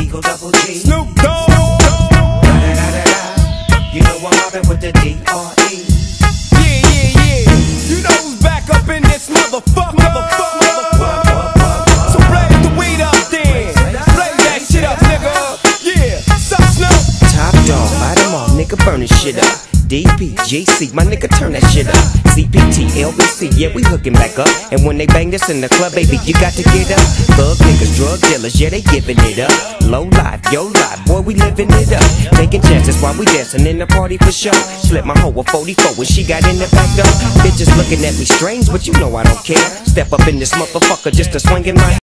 Eagle Double G. Snoop Dogg. You know I'm mobbing with the D.R.E. Yeah, yeah, yeah. You know who's back up in this motherfucker. Motherfucker. So blaze the weed up then. Blaze that shit up, nigga. Yeah. Snoop? Top dog, all, nigga, burn this shit up. DP, JC, my nigga, turn that shit up. CPT, LBC, yeah, we hooking back up. And when they bang this in the club, baby, you got to get up. Thug niggas, drug dealers, yeah, they giving it up. Low life, yo life, boy, we living it up. Taking chances while we dancing in the party for sure. Slip my hoe a 44 when she got in the back door. Bitches looking at me strange, but you know I don't care. Step up in this motherfucker just to swing in my